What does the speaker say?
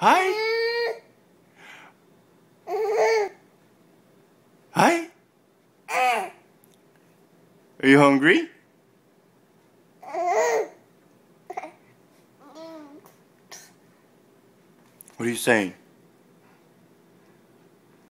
Hi? Hi? Are you hungry? What are you saying?